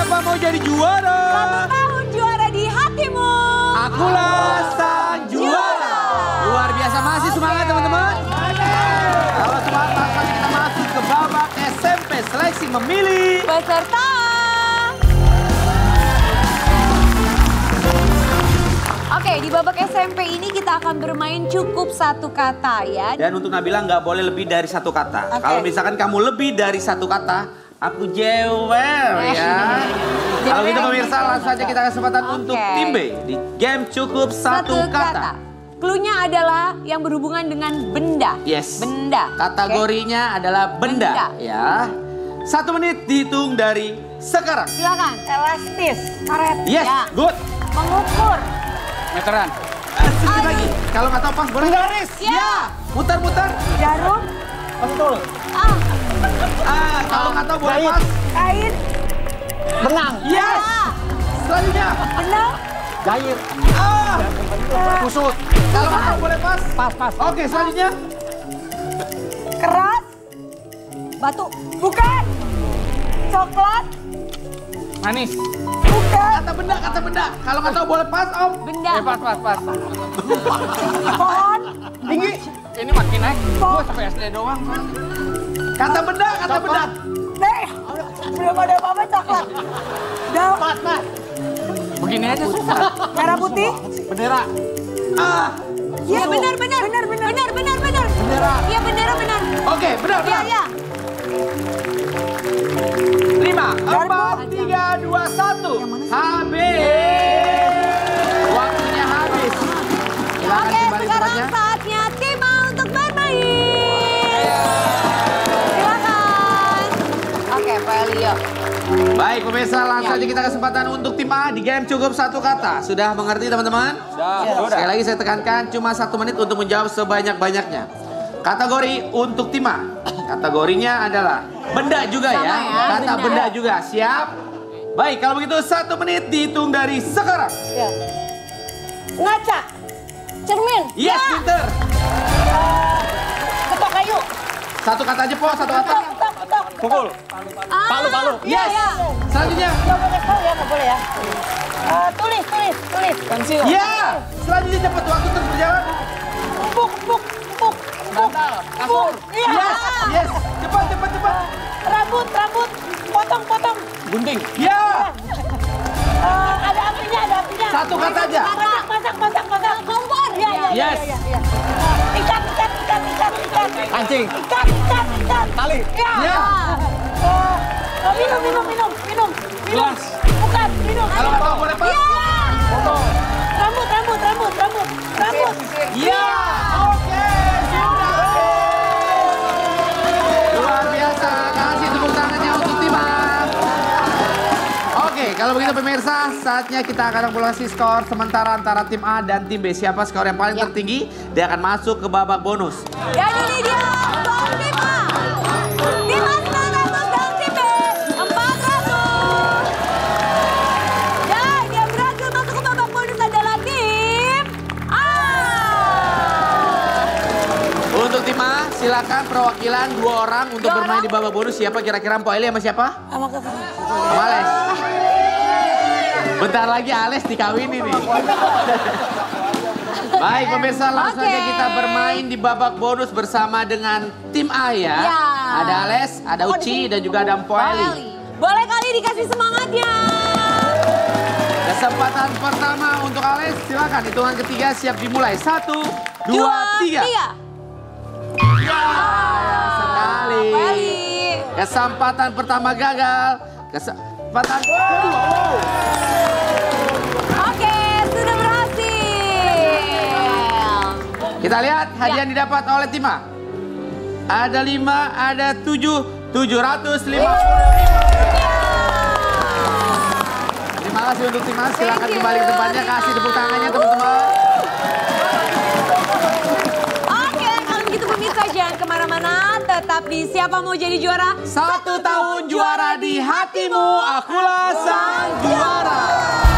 siapa mau jadi juara? Satu tahun juara di hatimu. Akulah sang juara. Luar biasa masih semangat teman-teman. Kalau semangat langsung kita masuk ke babak SMP seleksi memilih. Peserta. Oke, di babak SMP ini kita akan bermain cukup satu kata ya. Dan untuk Nabila nggak boleh lebih dari satu kata. Oke. Kalau misalkan kamu lebih dari satu kata, aku jewer ya. Kalau gitu pemirsa langsung saja kita kesempatan Oke. untuk tim B di game cukup satu, kata. Cluenya adalah yang berhubungan dengan benda. Yes. Benda. Kategorinya adalah benda, Benda. ya. Satu menit dihitung dari sekarang. Silakan. Elastis, karet, Yes, Ya. good. mengukur, Meteran. Eh, sedikit lagi. Kalau nggak tahu pas boleh. Garis. Ya. Mutar-mutar. jarum, Ah, Ah, kalau nggak tahu boleh pas. kain, benang, Yes. Selanjutnya. benang, Gair, Ah, kusut, kalau nggak tahu boleh pas. pas, pas. Oke, selanjutnya. keras, batu. bukan, coklat, Manis. bukan, Kata benda, kata benda. Kalau nggak tahu boleh pas, Om. Benda. Eh, pas, pas, pas. pohon, Tinggi. Ini makin naik. Gue sampai SD doang. Kata benda, kata benda. deh, belum ada apa-apa coklat, daun, Begini aja susah. merah putih, Bendera. Ah, Ya benar, benar. Benar, benar. Benar, benar, benar. Bendera. Iya bendera benar. oke, benar, Iya, benar. iya. Lima, empat, tiga, dua, satu. Habis. Waktunya habis. Silakan Oke, sekarang tempatnya. Baik pemirsa, langsung saja kita kesempatan untuk tim A di game cukup satu kata. Sudah mengerti teman-teman? Sekali lagi saya tekankan cuma satu menit untuk menjawab sebanyak-banyaknya. Kategori untuk tim A. Kategorinya adalah benda juga ya. ya, Kata benda. juga, siap? Baik, kalau begitu satu menit dihitung dari sekarang. ngaca, cermin, Yes, Ya. pinter. ketok kayu, Satu kata aja, Po. Satu kata. Pukul. Ah, Palu, palu. Iya, Yes. Selanjutnya. nggak boleh tahu ya, boleh ya. Eh, tulis, tulis, tulis, Pensil. Ya. Selanjutnya cepat waktu terus berjalan. empuk, empuk, empuk, Bantal. Kasur. iya, Yes, yes. Cepat, cepat, cepat. rambut, rambut, potong, potong, Gunting. Ya. Eh, ada apinya, ada apinya. Satu kata aja. Masak, masak, masak, masak. Kompor. Iya, iya, iya, Yes. iya, iya. Eh, Ikat, ikat, ikat, ikat, ikat. Pancing. Ikat, ikat, ikat. Tali. Iya. Ya. Gelas. Bukan, minum. Kalau nggak tahu boleh pas. Iya. Rambut, rambut, rambut, rambut. Rambut. Ya, oke, sudah. Luar biasa, kasih tepuk tangannya untuk tim A. Oke, kalau begitu pemirsa, saatnya kita akan akumulasi skor sementara antara tim A dan tim B. Siapa skor yang paling tertinggi, dia akan masuk ke babak bonus. Dan ini dia silakan perwakilan dua orang untuk Dua bermain orang? di babak bonus. Siapa kira-kira Mpok Eli sama siapa? Sama ke Sama Ales. Bentar lagi Ales dikawinin nih. Baik pemirsa langsung Oke. saja kita bermain di babak bonus bersama dengan tim A ya. Ya. Ada Ales, ada Uci dan juga ada Mpok Eli. Boleh kali dikasih semangatnya. Kesempatan pertama untuk Ales, silakan hitungan ketiga siap dimulai. Satu, dua, tiga. Ya, sekali. Eli. Kesempatan pertama gagal. Kesempatan kedua. wow. Oke, sudah berhasil. Kita lihat hadiah Ya. yang didapat oleh tim A. Ada lima, ada tujuh, tujuh ratus lima Terima kasih untuk tim A. Silakan kembali ke tempatnya. Kasih tepuk tangannya teman-teman. Ke mana-mana. Tetap di Siapa Mau Jadi Juara. Satu tahun juara di hatimu. Akulah sang juara.